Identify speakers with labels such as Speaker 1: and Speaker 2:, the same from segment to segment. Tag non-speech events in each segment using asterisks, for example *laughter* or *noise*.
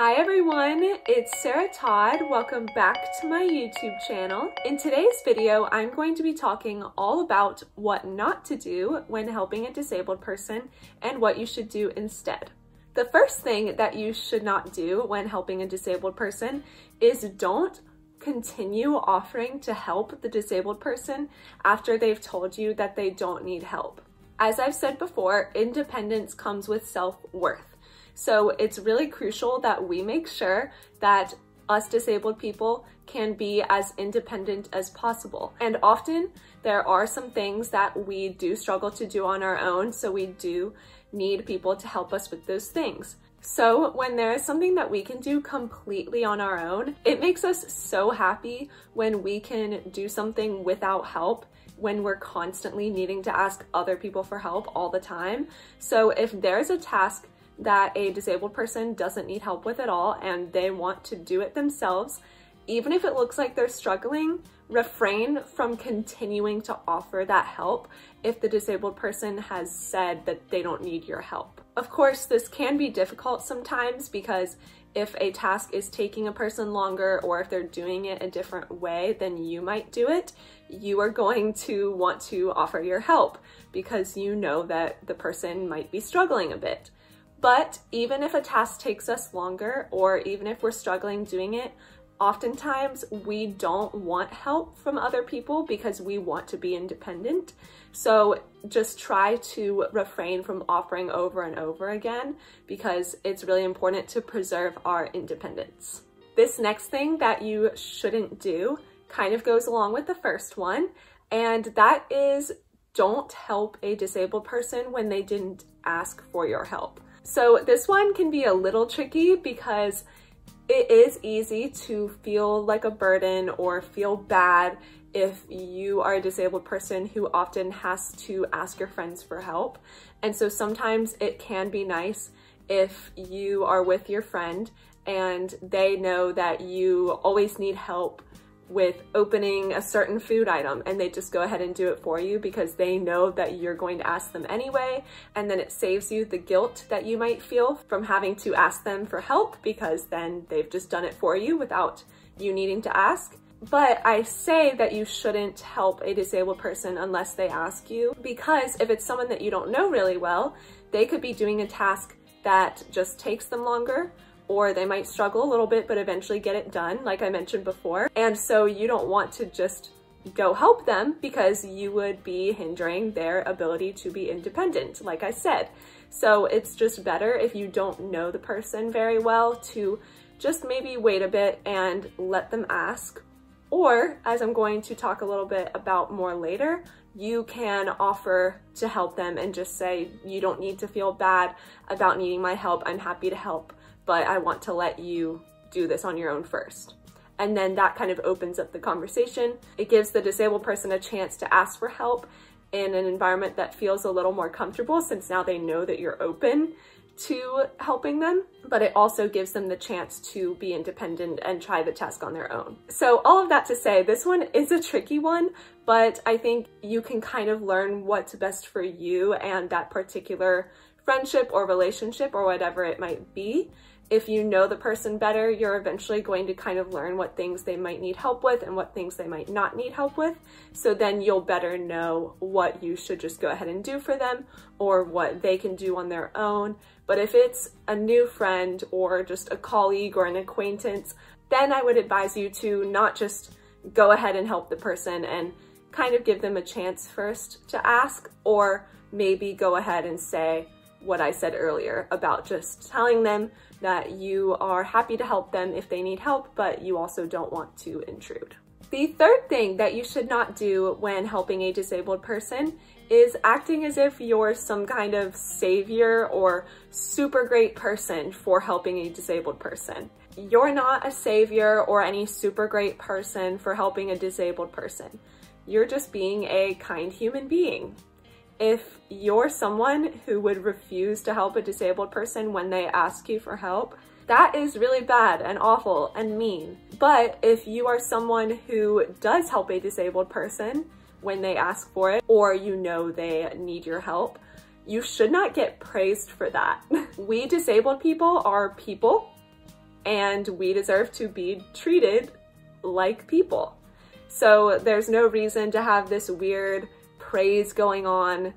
Speaker 1: Hi everyone, it's Sarah Todd. Welcome back to my YouTube channel. In today's video, I'm going to be talking all about what not to do when helping a disabled person and what you should do instead. The first thing that you should not do when helping a disabled person is don't continue offering to help the disabled person after they've told you that they don't need help. As I've said before, independence comes with self-worth. So it's really crucial that we make sure that us disabled people can be as independent as possible. And often there are some things that we do struggle to do on our own, so we do need people to help us with those things. So when there is something that we can do completely on our own, it makes us so happy when we can do something without help when we're constantly needing to ask other people for help all the time. So if there's a task that a disabled person doesn't need help with at all and they want to do it themselves, even if it looks like they're struggling, refrain from continuing to offer that help if the disabled person has said that they don't need your help. Of course, this can be difficult sometimes because if a task is taking a person longer or if they're doing it a different way than you might do it, you are going to want to offer your help because you know that the person might be struggling a bit. But even if a task takes us longer, or even if we're struggling doing it, oftentimes we don't want help from other people because we want to be independent. So just try to refrain from offering over and over again because it's really important to preserve our independence. This next thing that you shouldn't do kind of goes along with the first one, and that is don't help a disabled person when they didn't ask for your help. So this one can be a little tricky because it is easy to feel like a burden or feel bad if you are a disabled person who often has to ask your friends for help. And so sometimes it can be nice if you are with your friend and they know that you always need help with opening a certain food item and they just go ahead and do it for you because they know that you're going to ask them anyway and then it saves you the guilt that you might feel from having to ask them for help because then they've just done it for you without you needing to ask. But I say that you shouldn't help a disabled person unless they ask you because if it's someone that you don't know really well, they could be doing a task that just takes them longer or they might struggle a little bit but eventually get it done like I mentioned before. And so you don't want to just go help them because you would be hindering their ability to be independent, like I said. So it's just better if you don't know the person very well to just maybe wait a bit and let them ask. Or, as I'm going to talk a little bit about more later, you can offer to help them and just say, you don't need to feel bad about needing my help. I'm happy to help but I want to let you do this on your own first. And then that kind of opens up the conversation. It gives the disabled person a chance to ask for help in an environment that feels a little more comfortable since now they know that you're open to helping them, but it also gives them the chance to be independent and try the task on their own. So all of that to say, this one is a tricky one, but I think you can kind of learn what's best for you and that particular friendship or relationship or whatever it might be if you know the person better, you're eventually going to kind of learn what things they might need help with and what things they might not need help with. So then you'll better know what you should just go ahead and do for them or what they can do on their own. But if it's a new friend or just a colleague or an acquaintance, then I would advise you to not just go ahead and help the person and kind of give them a chance first to ask or maybe go ahead and say, what I said earlier about just telling them that you are happy to help them if they need help, but you also don't want to intrude. The third thing that you should not do when helping a disabled person is acting as if you're some kind of savior or super great person for helping a disabled person. You're not a savior or any super great person for helping a disabled person. You're just being a kind human being if you're someone who would refuse to help a disabled person when they ask you for help, that is really bad and awful and mean. But if you are someone who does help a disabled person when they ask for it, or you know they need your help, you should not get praised for that. *laughs* we disabled people are people and we deserve to be treated like people. So there's no reason to have this weird praise going on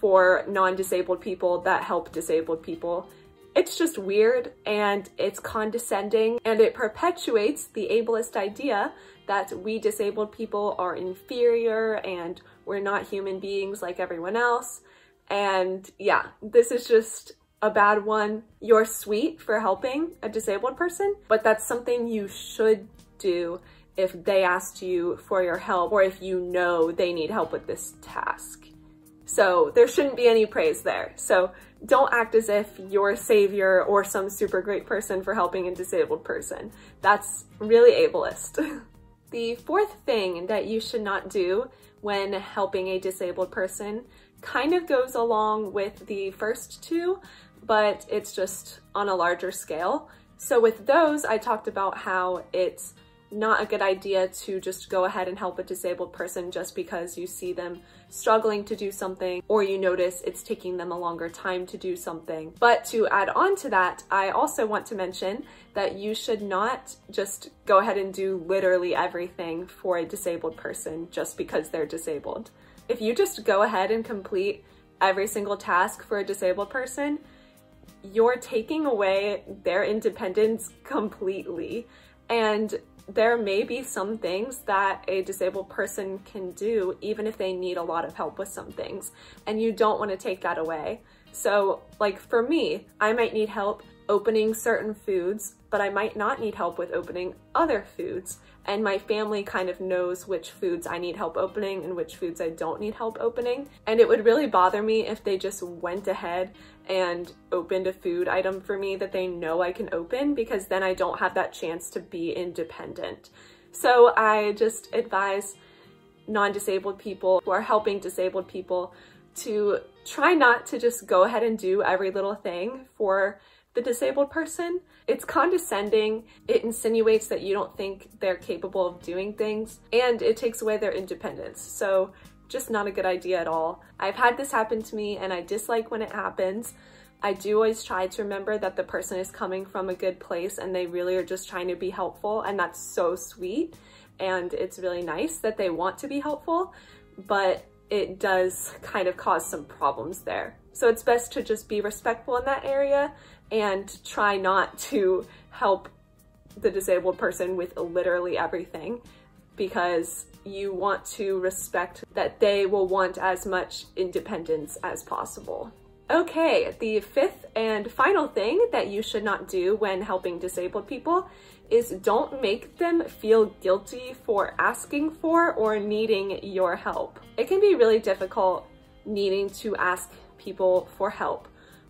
Speaker 1: for non-disabled people that help disabled people. It's just weird and it's condescending and it perpetuates the ableist idea that we disabled people are inferior and we're not human beings like everyone else. And yeah, this is just a bad one. You're sweet for helping a disabled person, but that's something you should do if they asked you for your help or if you know they need help with this task. So there shouldn't be any praise there. So don't act as if you're a savior or some super great person for helping a disabled person. That's really ableist. *laughs* the fourth thing that you should not do when helping a disabled person kind of goes along with the first two, but it's just on a larger scale. So with those, I talked about how it's not a good idea to just go ahead and help a disabled person just because you see them struggling to do something or you notice it's taking them a longer time to do something. But to add on to that, I also want to mention that you should not just go ahead and do literally everything for a disabled person just because they're disabled. If you just go ahead and complete every single task for a disabled person, you're taking away their independence completely. And there may be some things that a disabled person can do even if they need a lot of help with some things and you don't want to take that away. So like for me, I might need help opening certain foods, but I might not need help with opening other foods. And my family kind of knows which foods I need help opening and which foods I don't need help opening. And it would really bother me if they just went ahead and opened a food item for me that they know I can open because then I don't have that chance to be independent. So I just advise non-disabled people who are helping disabled people to try not to just go ahead and do every little thing for the disabled person. It's condescending, it insinuates that you don't think they're capable of doing things, and it takes away their independence. So just not a good idea at all. I've had this happen to me and I dislike when it happens. I do always try to remember that the person is coming from a good place and they really are just trying to be helpful and that's so sweet and it's really nice that they want to be helpful, but it does kind of cause some problems there. So it's best to just be respectful in that area and try not to help the disabled person with literally everything because you want to respect that they will want as much independence as possible. Okay, the fifth and final thing that you should not do when helping disabled people is don't make them feel guilty for asking for or needing your help. It can be really difficult needing to ask people for help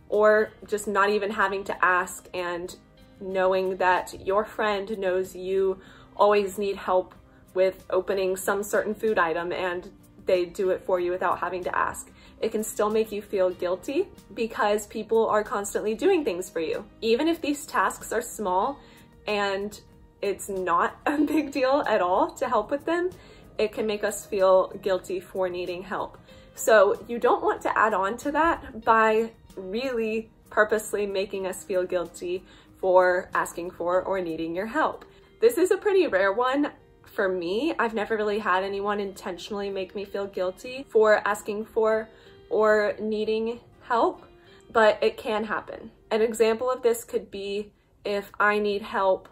Speaker 1: or just not even having to ask and knowing that your friend knows you always need help with opening some certain food item and they do it for you without having to ask. It can still make you feel guilty because people are constantly doing things for you. Even if these tasks are small and it's not *laughs* a big deal at all to help with them, it can make us feel guilty for needing help. So you don't want to add on to that by really purposely making us feel guilty for asking for or needing your help. This is a pretty rare one for me, I've never really had anyone intentionally make me feel guilty for asking for or needing help, but it can happen. An example of this could be if I need help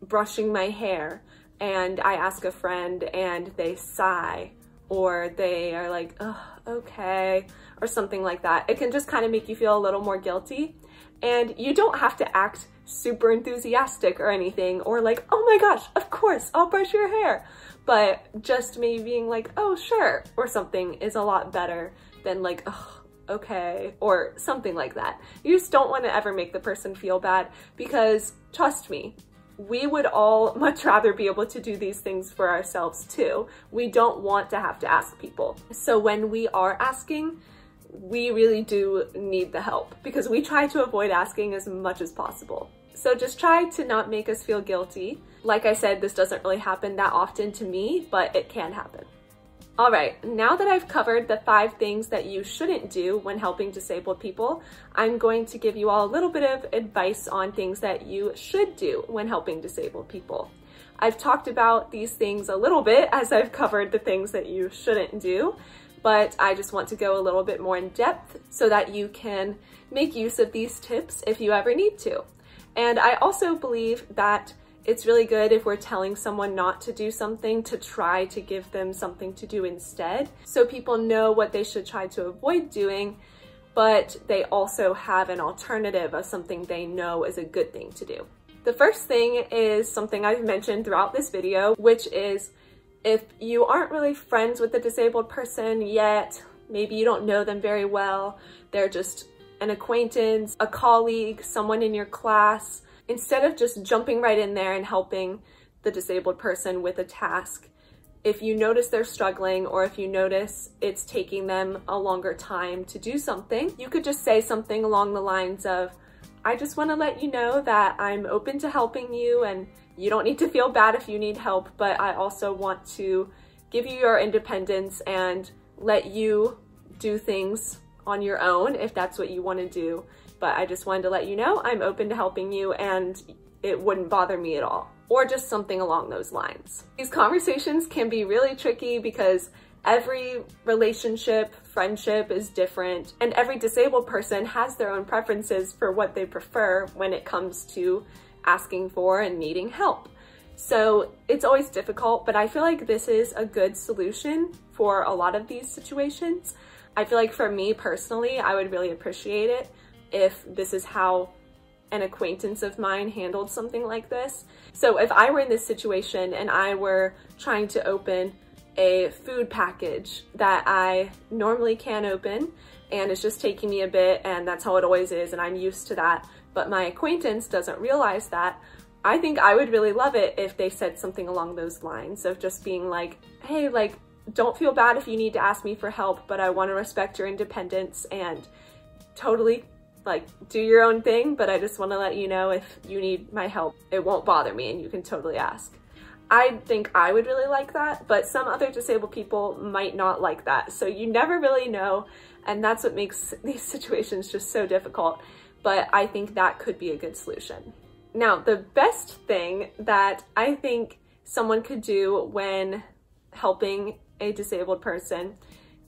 Speaker 1: brushing my hair and I ask a friend and they sigh or they are like, oh, okay, or something like that. It can just kind of make you feel a little more guilty. And you don't have to act super enthusiastic or anything or like, oh my gosh, of course, I'll brush your hair. But just me being like, oh sure, or something is a lot better than like, oh, okay, or something like that. You just don't want to ever make the person feel bad because trust me, we would all *laughs* much rather be able to do these things for ourselves too. We don't want to have to ask people. So when we are asking, we really do need the help because we try to avoid asking as much as possible. So just try to not make us feel guilty. Like I said, this doesn't really happen that often to me, but it can happen. All right, now that I've covered the five things that you shouldn't do when helping disabled people, I'm going to give you all a little bit of advice on things that you should do when helping disabled people. I've talked about these things a little bit as I've covered the things that you shouldn't do, but I just want to go a little bit more in depth so that you can make use of these tips if you ever need to. And I also believe that it's really good if we're telling someone not to do something to try to give them something to do instead. So people know what they should try to avoid doing, but they also have an alternative of something they know is a good thing to do. The first thing is something I've mentioned throughout this video, which is if you aren't really friends with a disabled person yet, maybe you don't know them very well, they're just an acquaintance, a colleague, someone in your class, instead of just jumping right in there and helping the disabled person with a task, if you notice they're struggling or if you notice it's taking them a longer time to do something, you could just say something along the lines of, I just want to let you know that I'm open to helping you and you don't need to feel bad if you need help, but I also want to give you your independence and let you do things on your own if that's what you want to do. But I just wanted to let you know I'm open to helping you and it wouldn't bother me at all. Or just something along those lines. These conversations can be really tricky because every relationship, friendship is different, and every disabled person has their own preferences for what they prefer when it comes to asking for and needing help. So it's always difficult, but I feel like this is a good solution for a lot of these situations. I feel like for me personally, I would really appreciate it if this is how an acquaintance of mine handled something like this. So if I were in this situation and I were trying to open a food package that I normally can open and it's just taking me a bit and that's how it always is and I'm used to that, but my acquaintance doesn't realize that, I think I would really love it if they said something along those lines of just being like, hey, like, don't feel bad if you need to ask me for help, but I want to respect your independence and totally like do your own thing, but I just want to let you know if you need my help, it won't bother me and you can totally ask. I think I would really like that, but some other disabled people might not like that. So you never really know. And that's what makes these *laughs* situations just so difficult. But I think that could be a good solution. Now, the best thing that I think someone could do when helping a disabled person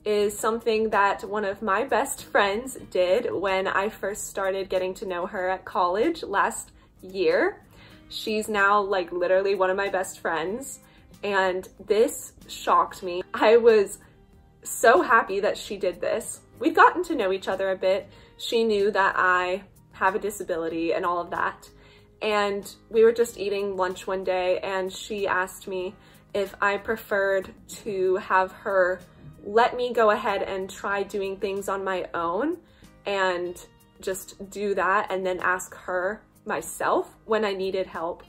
Speaker 1: is something that one of my best friends did when I first started getting to know her at college last year. She's now like literally one of my best friends and this shocked me. I was so happy that she did this. We'd gotten to know each other a bit. She knew that I have a disability and all of that. And we were just eating lunch one day and she asked me if I preferred to have her let me go ahead and try doing things on my own and just do that and then ask her myself when I needed help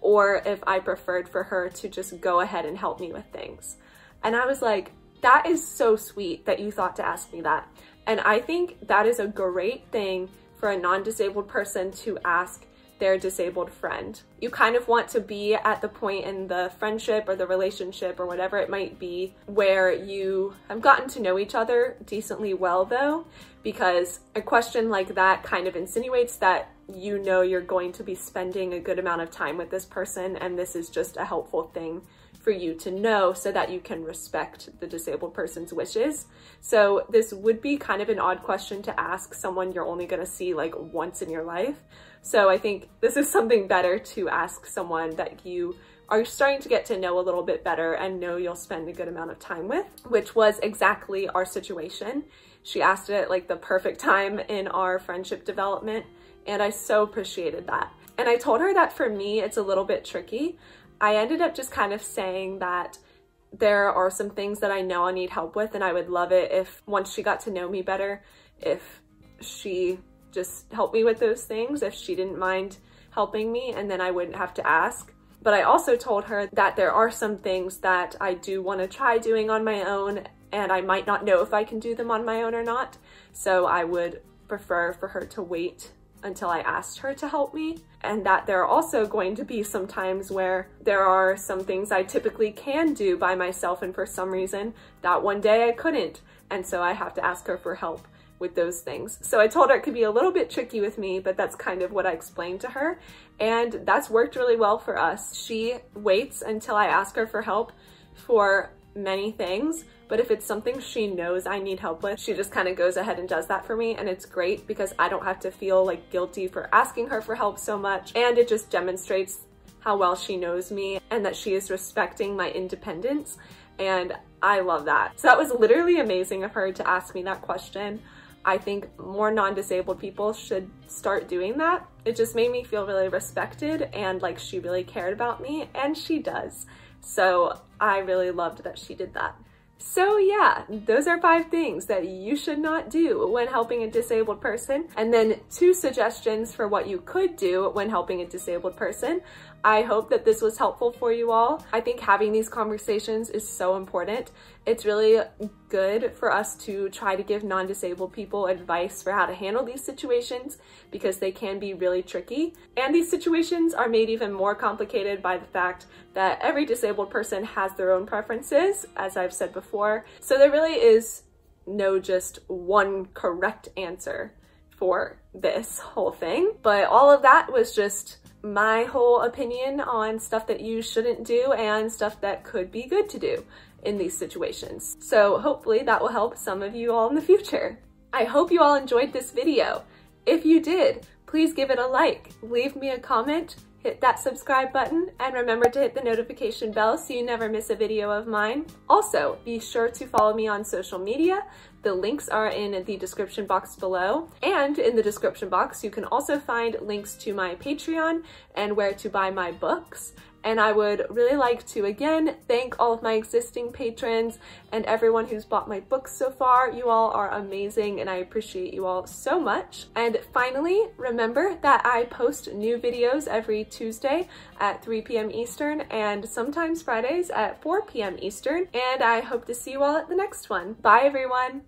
Speaker 1: or if I preferred for her to just go ahead and help me with things. And I was like, that is so sweet that you thought to ask me that. And I think that is a great thing for a non-disabled person to ask their disabled friend. You kind of want to be at the point in the friendship or the relationship or whatever it might be where you have gotten to know each other decently well though, because a question like that kind of insinuates that you know you're going to be spending a good amount of time with this person and this is just a helpful thing for you to know so that you can respect the disabled person's wishes. So this would be kind of an odd question to ask someone you're only gonna see like once in your life. So I think this is something better to ask someone that you are starting to get to know a little bit better and know you'll spend a good amount of time with, which was exactly our situation. She asked it like the perfect time in our friendship development and I so appreciated that. And I told her that for me, it's a little bit tricky. I ended up just kind of saying that there are some things that I know I need help with and I would love it if once she got to know me better, if she just helped me with those things, if she didn't mind helping me and then I wouldn't have to ask. But I also told her that there are some things that I do want to try doing on my own and I might not know if I can do them on my own or not. So I would prefer for her to wait until I asked her to help me. And that there are also going to be some times where there are some things I typically can do by myself and for some reason that one day I couldn't. And so I have to ask her for help with those things. So I told her it could be a little bit tricky with me, but that's kind of what I explained to her. And that's worked really well for us. She waits until I ask her for help for many things, but if it's something she knows I need help with, she just kind of goes ahead and does that for me. And it's great because I don't have to feel like guilty for asking her for help so much. And it just demonstrates how well she knows me and that she is respecting my independence. And I love that. So that was literally amazing of her to ask me that question. I think more non-disabled people should start doing that. It just made me feel really respected and like she really cared about me and she does. So I really loved that she did that. So yeah, those are five things that you should not do when helping a disabled person. And then two suggestions for what you could do when helping a disabled person. I hope that this was helpful for you all. I think having these conversations is so important. It's really good for us to try to give non-disabled people advice for how to handle these situations because they can be really tricky. And these situations are made even more complicated by the fact that every disabled person has their own preferences, as I've said before. So there really is no just one correct answer for this whole thing. But all of that was just my whole opinion on stuff that you shouldn't do and stuff that could be good to do in these situations. So hopefully that will help some of you all in the future. I hope you all enjoyed this video. If you did, please give it a like, leave me a comment, hit that subscribe button, and remember to hit the notification bell so you never miss a video of mine. Also, be sure to follow me on social media. The links are in the description box below. And in the description box, you can also find links to my Patreon and where to buy my books. And I would really like to again thank all of my existing patrons and everyone who's bought my books so far. You all are amazing and I appreciate you all so much. And finally, remember that I post new videos every Tuesday at 3 p.m. Eastern and sometimes Fridays at 4 p.m. Eastern. And I hope to see you all at the next one. Bye everyone!